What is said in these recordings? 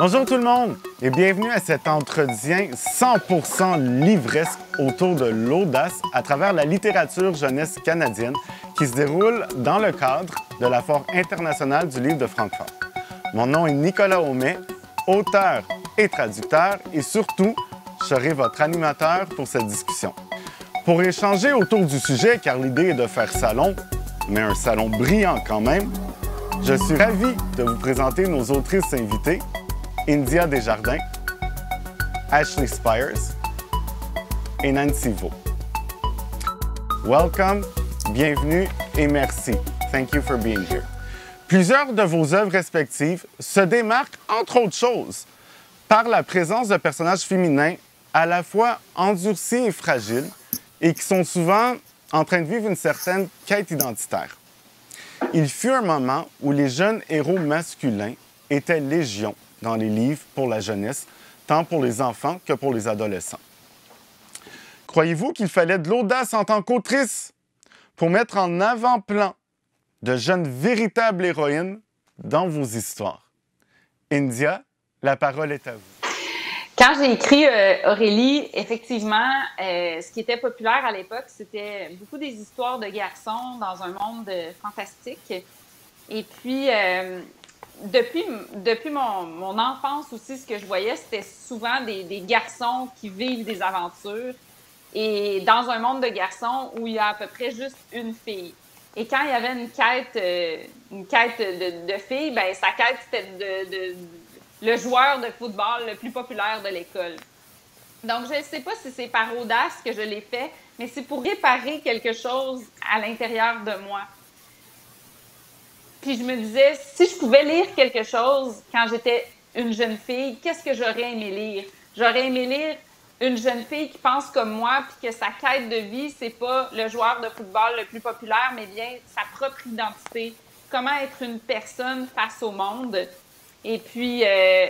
Bonjour tout le monde et bienvenue à cet entretien 100% livresque autour de l'audace à travers la littérature jeunesse canadienne qui se déroule dans le cadre de la Foire internationale du livre de Francfort. Mon nom est Nicolas Aumet, auteur et traducteur et surtout, je serai votre animateur pour cette discussion. Pour échanger autour du sujet, car l'idée est de faire salon, mais un salon brillant quand même, je suis ravi de vous présenter nos autrices invitées, India Desjardins, Ashley Spires et Nancy Vaux. Welcome, bienvenue et merci. Thank you for being here. Plusieurs de vos œuvres respectives se démarquent, entre autres choses, par la présence de personnages féminins à la fois endurcis et fragiles et qui sont souvent en train de vivre une certaine quête identitaire. Il fut un moment où les jeunes héros masculins étaient légion dans les livres pour la jeunesse, tant pour les enfants que pour les adolescents. Croyez-vous qu'il fallait de l'audace en tant qu'autrice pour mettre en avant-plan de jeunes véritables héroïnes dans vos histoires? India, la parole est à vous. Quand j'ai écrit euh, Aurélie, effectivement, euh, ce qui était populaire à l'époque, c'était beaucoup des histoires de garçons dans un monde euh, fantastique. Et puis, depuis, depuis mon, mon, enfance aussi, ce que je voyais, c'était souvent des, des, garçons qui vivent des aventures et dans un monde de garçons où il y a à peu près juste une fille. Et quand il y avait une quête, une quête de, de filles, ben sa quête c'était de, de le joueur de football le plus populaire de l'école. Donc, je ne sais pas si c'est par audace que je l'ai fait, mais c'est pour réparer quelque chose à l'intérieur de moi. Puis je me disais, si je pouvais lire quelque chose quand j'étais une jeune fille, qu'est-ce que j'aurais aimé lire? J'aurais aimé lire une jeune fille qui pense comme moi, puis que sa quête de vie, c'est pas le joueur de football le plus populaire, mais bien sa propre identité. Comment être une personne face au monde? Et puis, euh,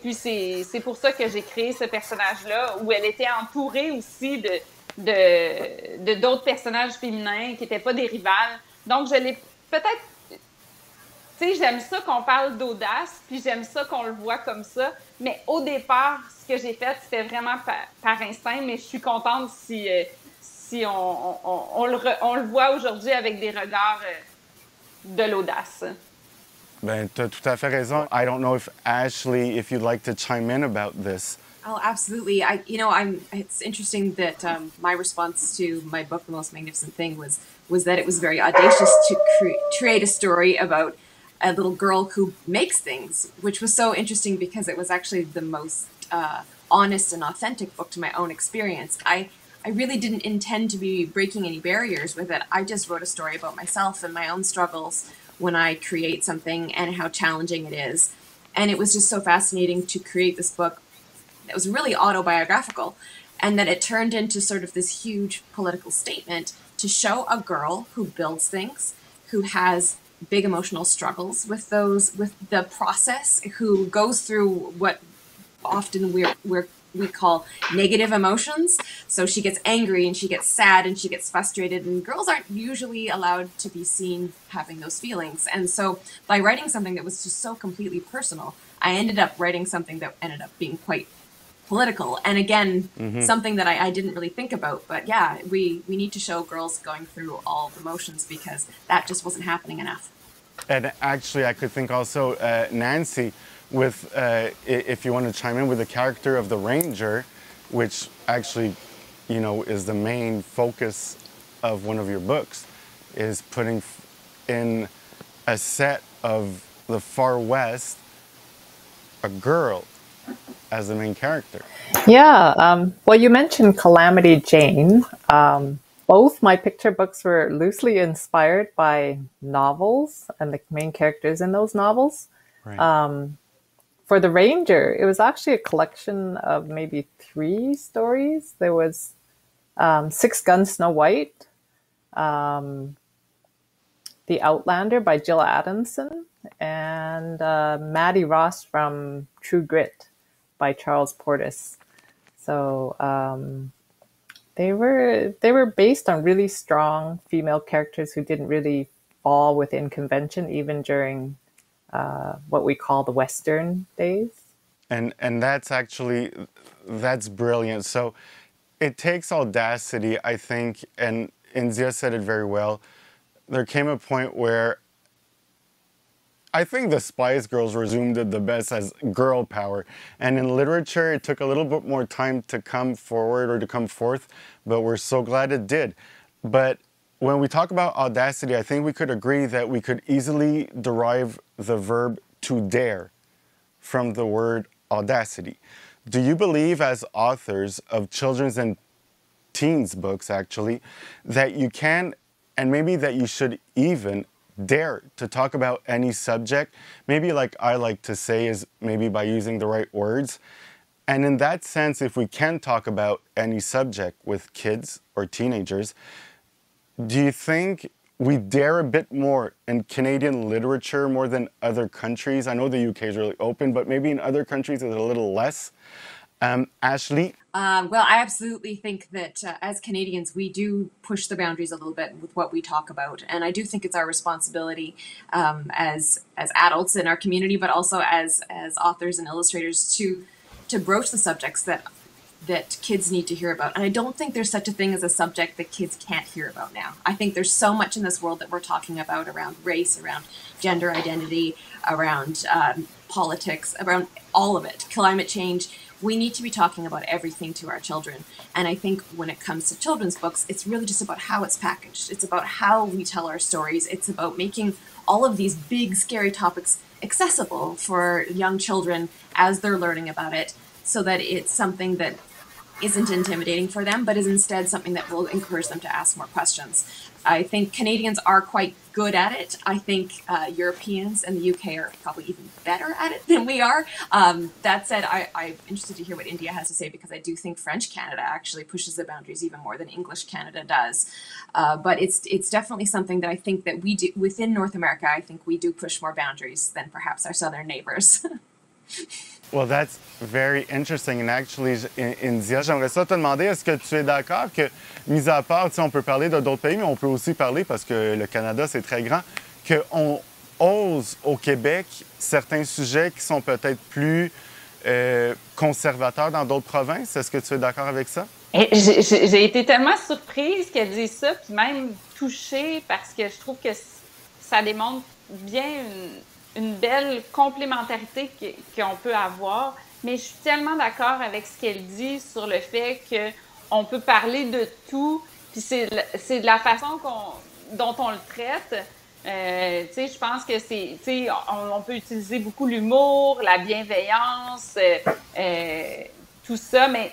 puis c'est pour ça que j'ai créé ce personnage-là, où elle était entourée aussi de d'autres de, personnages féminins qui n'étaient pas des rivales. Donc, je l'ai peut-être... Sais, j'aime ça qu'on parle d'audace, puis j'aime ça qu'on le voit comme ça. Mais au départ, ce que j'ai fait, c'était vraiment par, instinct, mais je suis contente si, euh, si on, on, on, le, on, le, voit aujourd'hui avec des regards euh, de l'audace. Ben, tu as tout à fait raison. I don't know if Ashley, if you'd like to chime in about this. Oh, absolutely. I, you know, I'm. It's interesting that um, my response to my book, The Most Magnificent Thing, was was that it was very audacious to cre- create a story about a little girl who makes things, which was so interesting because it was actually the most uh, honest and authentic book to my own experience. I I really didn't intend to be breaking any barriers with it. I just wrote a story about myself and my own struggles when I create something and how challenging it is. And it was just so fascinating to create this book that was really autobiographical and that it turned into sort of this huge political statement to show a girl who builds things, who has big emotional struggles with those with the process, who goes through what often we're we're we call negative emotions. So she gets angry and she gets sad and she gets frustrated, and girls aren't usually allowed to be seen having those feelings. And so by writing something that was just so completely personal, I ended up writing something that ended up being quite political and again mm-hmm. something that I, I, didn't really think about but yeah we we need to show girls going through all the motions because that just wasn't happening enough and actually i could think also uh, nancy with, uh, if you want to chime in, with the character of the ranger, which actually, you know, is the main focus of one of your books, is putting in a set of the far west a girl as the main character. Yeah. Um, well, you mentioned Calamity Jane. Um, both my picture books were loosely inspired by novels and the main characters in those novels. Right. Um, for the Ranger, it was actually a collection of maybe three stories. There was um, Six Gun Snow White, um, The Outlander by Gil Adamson, and uh, Mattie Ross from True Grit by Charles Portis. So um, they were they were based on really strong female characters who didn't really fall within convention, even during uh, what we call the Western days. and and that's actually that's brilliant. So it takes audacity, I think, and India said it very well. There came a point where I think the Spice Girls resumed it the best as girl power. And in literature, it took a little bit more time to come forward or to come forth, but we're so glad it did. But when we talk about audacity, I think we could agree that we could easily derive the verb to dare from the word audacity. Do you believe, as authors of children's and teens books, actually, that you can, and maybe that you should even dare to talk about any subject, maybe like I like to say, is maybe by using the right words. And in that sense, if we can talk about any subject with kids or teenagers, do you think we dare a bit more in Canadian literature more than other countries? I know the UK is really open, but maybe in other countries it's a little less. Um, Ashley? Um, well, I absolutely think that uh, as Canadians, we do push the boundaries a little bit with what we talk about, and I do think it's our responsibility um, as as adults in our community, but also as as authors and illustrators to to broach the subjects that that kids need to hear about. And I don't think there's such a thing as a subject that kids can't hear about now. I think there's so much in this world that we're talking about around race, around gender identity, around um, politics, around all of it, climate change we need to be talking about everything to our children. And I think when it comes to children's books, it's really just about how it's packaged. It's about how we tell our stories. It's about making all of these big, scary topics accessible for young children as they're learning about it so that it's something that isn't intimidating for them, but is instead something that will encourage them to ask more questions. I think Canadians are quite good at it. I think uh, Europeans and the UK are probably even better at it than we are. Um, that said, I, I'm interested to hear what India has to say because I do think French Canada actually pushes the boundaries even more than English Canada does. Uh, but it's it's definitely something that I think that we do within North America. I think we do push more boundaries than perhaps our southern neighbors. Well, that's very interesting. And actually, India, j'aimerais ça te demander, est-ce que tu es d'accord que, mis à part, on peut parler de d'autres pays, mais on peut aussi parler, parce que le Canada, c'est très grand, qu'on ose au Québec certains sujets qui sont peut-être plus euh, conservateurs dans d'autres provinces? Est-ce que tu es d'accord avec ça? J'ai été tellement surprise qu'elle dise ça, puis même touchée, parce que je trouve que ça démontre bien une une belle complémentarité qu'on peut avoir. Mais je suis tellement d'accord avec ce qu'elle dit sur le fait qu'on peut parler de tout, puis c'est de la façon dont on le traite. Euh, je pense que c'est, on, on, peut utiliser beaucoup l'humour, la bienveillance, euh, euh, tout ça, mais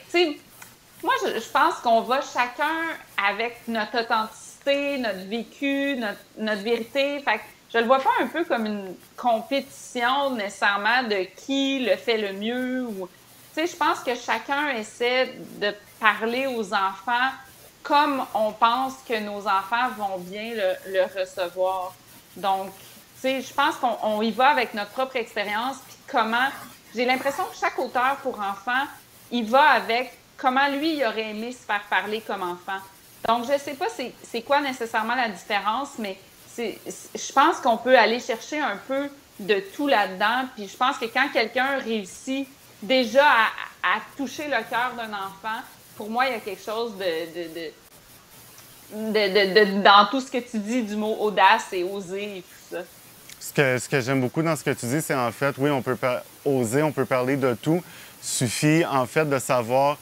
moi, je, pense qu'on va chacun avec notre authenticité, notre vécu, notre, vérité. Je le vois pas un peu comme une compétition nécessairement de qui le fait le mieux tu sais je pense que chacun essaie de parler aux enfants comme on pense que nos enfants vont bien le, recevoir. Donc, tu sais, je pense qu'on y va avec notre propre expérience puis comment j'ai l'impression que chaque auteur pour enfants, il va avec comment lui il aurait aimé se faire parler comme enfant. Donc, je sais pas c'est quoi nécessairement la différence, mais je pense qu'on peut aller chercher un peu de tout là-dedans. Puis je pense que quand quelqu'un réussit déjà à, toucher le cœur d'un enfant, pour moi, il y a quelque chose de, dans tout ce que tu dis du mot audace et oser et tout ça. Ce que, ce que j'aime beaucoup dans ce que tu dis, c'est en fait, oui, on peut oser, on peut parler de tout. Suffit en fait de savoir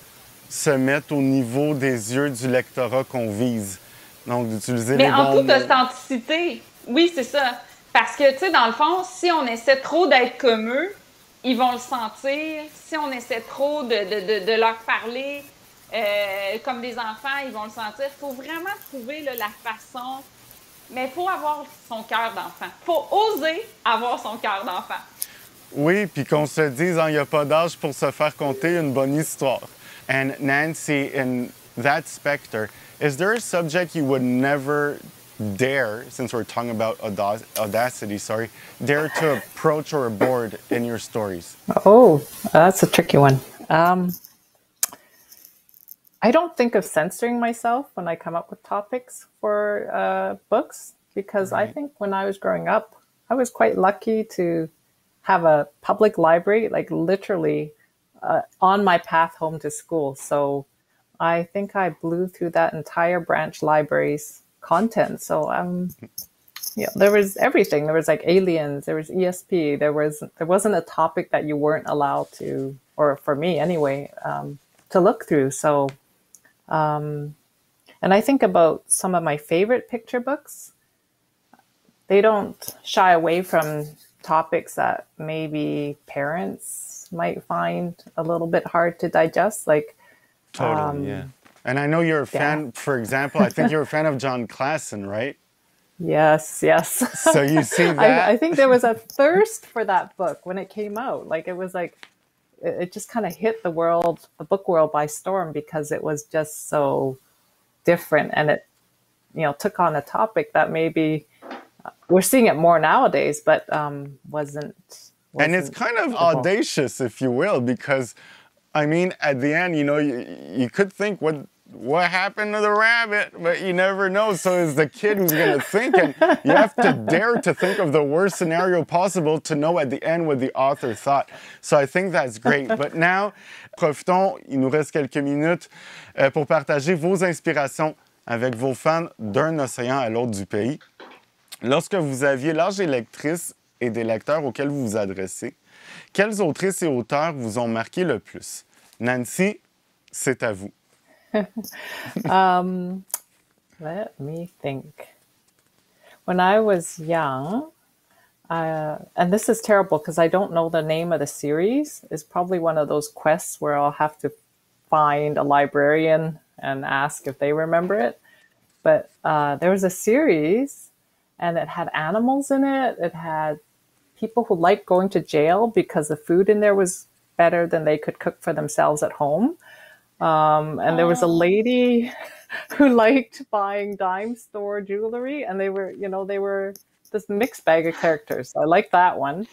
se mettre au niveau des yeux du lectorat qu'on vise. Donc, d'utiliser les bons en toute authenticité. Oui, c'est ça. Parce que, tu sais, dans le fond, si on essaie trop d'être comme eux, ils vont le sentir. Si on essaie trop de, de, de, leur parler euh, comme des enfants, ils vont le sentir. Il faut vraiment trouver la façon. Mais il faut avoir son cœur d'enfant. Il faut oser avoir son cœur d'enfant. Oui, puis qu'on se dise, hein, il n'y a pas d'âge pour se faire conter une bonne histoire. And Nancy, in that specter, Is there a subject you would never dare, since we're talking about audacity, sorry, dare to approach or abort in your stories? Oh, that's a tricky one. Um, I don't think of censoring myself when I come up with topics for uh, books because right. I think when I was growing up, I was quite lucky to have a public library, like literally uh, on my path home to school. So I think I blew through that entire branch library's content. So um, yeah, there was everything. There was like aliens. There was ESP. There was there wasn't a topic that you weren't allowed to, or for me anyway, um, to look through. So, um, and I think about some of my favorite picture books. They don't shy away from topics that maybe parents might find a little bit hard to digest, like totally, um, yeah. And I know you're a fan. Yeah. For example, I think you're a fan of Jon Klassen, right? Yes, yes. So you see that? I, I, think there was a thirst for that book when it came out. Like it was like it, it just kind of hit the world, the book world by storm because it was just so different and it, you know, took on a topic that maybe uh, we're seeing it more nowadays, but um, wasn't, wasn't. And it's kind of audacious, if you will, because I mean, at the end, you know, you, you could think what what happened to the rabbit, but you never know. So is the kid who's going to think, and you have to dare to think of the worst scenario possible to know at the end what the author thought. So I think that's great. But now, profitons, il nous reste quelques minutes euh, pour partager vos inspirations avec vos fans d'un océan à l'autre du pays. Lorsque vous aviez l'âge des lectrices et des lecteurs auxquels vous vous adressez, quelles autrices et auteurs vous ont marqué le plus? Nancy, c'est à vous. um, let me think. When I was young, uh, and this is terrible because I don't know the name of the series. It's probably one of those quests where I'll have to find a librarian and ask if they remember it. But uh, there was a series, and it had animals in it. It had people who liked going to jail because the food in there was better than they could cook for themselves at home. Um, and there was a lady who liked buying dime store jewelry, and they were, you know, they were this mixed bag of characters. So I like that one.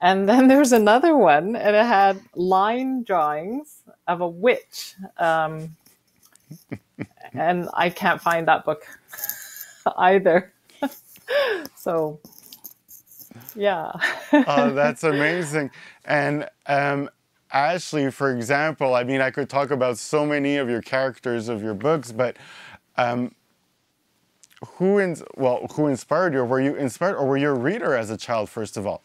And then there was another one, and it had line drawings of a witch. Um, and I can't find that book either. so, yeah. oh, that's amazing. And um, Ashley, for example, I mean, I could talk about so many of your characters of your books, but um, who, in, well, who inspired you? Were you inspired, or were you a reader as a child, first of all?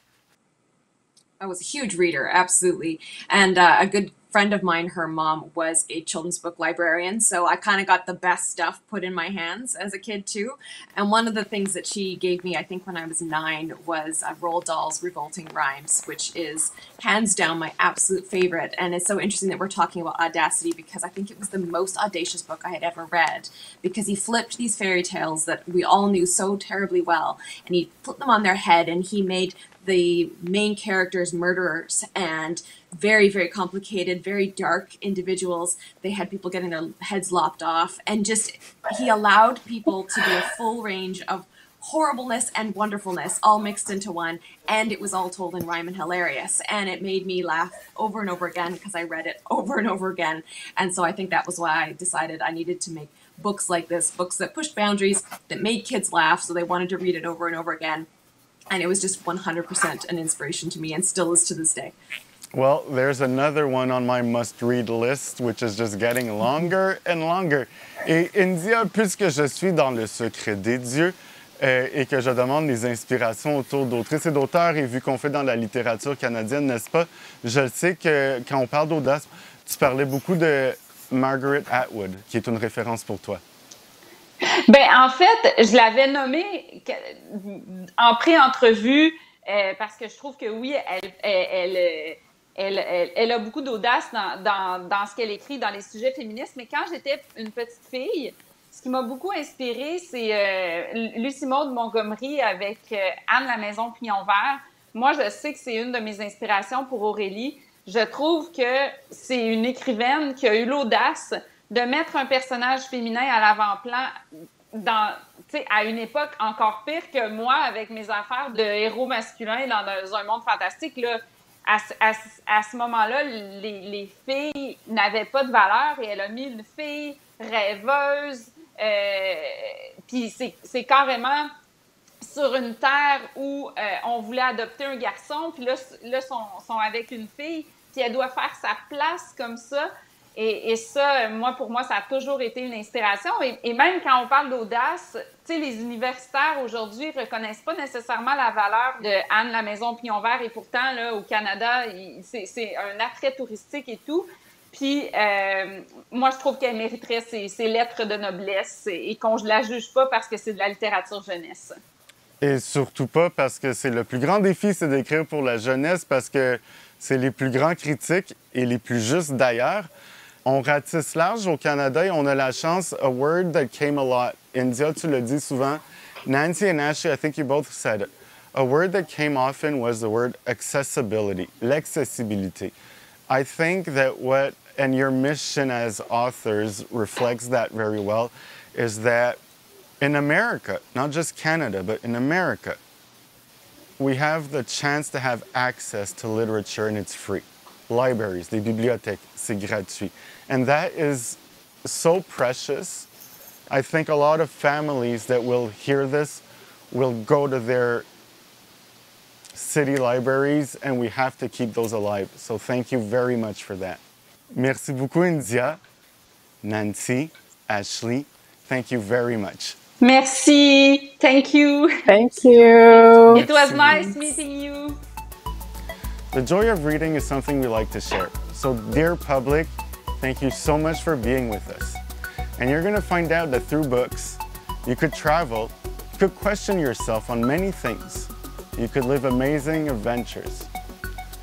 I was a huge reader, absolutely, and uh, a good friend of mine, her mom was a children's book librarian, so I kind of got the best stuff put in my hands as a kid too. And one of the things that she gave me, I think when I was nine, was uh, Roald Dahl's Revolting Rhymes, which is hands down my absolute favorite. And it's so interesting that we're talking about audacity because I think it was the most audacious book I had ever read because he flipped these fairy tales that we all knew so terribly well, and he put them on their head, and he made the main characters murderers and very very complicated very dark individuals. They had people getting their heads lopped off. And just he allowed people to do a full range of horribleness and wonderfulness all mixed into one. And it was all told in rhyme and hilarious. And it made me laugh over and over again because i read it over and over again. And so i think that was why i decided i needed to make books like this books that pushed boundaries that made kids laugh so they wanted to read it over and over again. And it was just 100% an inspiration to me and still is to this day. Well, there's another one on my must-read list, which is just getting longer and longer. Et India, puisque je suis dans le secret des dieux euh, et que je demande des inspirations autour d'autrices et d'auteurs, et vu qu'on fait dans la littérature canadienne, n'est-ce pas, je sais que quand on parle d'audace, tu parlais beaucoup de Margaret Atwood, qui est une référence pour toi. Ben, en fait, je l'avais nommée en pré-entrevue euh, parce que je trouve que oui, elle, elle, a beaucoup d'audace dans, ce qu'elle écrit dans les sujets féministes. Mais quand j'étais une petite fille, ce qui m'a beaucoup inspirée, c'est euh, Lucie Montgomery avec euh, Anne la Maison Pignon Vert. Moi, je sais que c'est une de mes inspirations pour Aurélie. Je trouve que c'est une écrivaine qui a eu l'audace de mettre un personnage féminin à l'avant-plan à une époque encore pire que moi avec mes affaires de héros masculins dans un monde fantastique. Là, à, ce moment-là, les, les, filles n'avaient pas de valeur et elle a mis une fille rêveuse. Euh, puis c'est carrément sur une terre où euh, on voulait adopter un garçon, puis là, là sont avec une fille, puis elle doit faire sa place comme ça. Et, ça, moi, pour moi, ça a toujours été une inspiration. Et, même quand on parle d'audace, tu sais, les universitaires aujourd'hui reconnaissent pas nécessairement la valeur de Anne la Maison Pignon Vert. Et pourtant, là, au Canada, c'est un attrait touristique et tout. Puis, euh, moi, je trouve qu'elle mériterait ses, lettres de noblesse et qu'on ne la juge pas parce que c'est de la littérature jeunesse. Et surtout pas parce que c'est le plus grand défi, c'est d'écrire pour la jeunesse parce que c'est les plus grands critiques et les plus justes d'ailleurs. On ratisse large au Canada et on a la chance, a word that came a lot. India, tu le dis souvent. Nancy and Ashley, I think you both said it. A word that came often was the word accessibility, l'accessibilité. I think that what and your mission as authors reflects that very well, is that in America, not just Canada, but in America, we have the chance to have access to literature and it's free. Libraries, les bibliothèques, c'est gratuit. And that is so precious. I think a lot of families that will hear this will go to their city libraries and we have to keep those alive. So thank you very much for that. Merci beaucoup, India. Nancy, Ashley, thank you very much. Merci. Thank you. Thank you. It was nice meeting you. The joy of reading is something we like to share. So, dear public, thank you so much for being with us. And you're going to find out that through books, you could travel, you could question yourself on many things. You could live amazing adventures.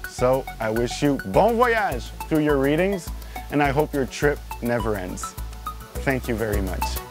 So I wish you bon voyage through your readings, and I hope your trip never ends. Thank you very much.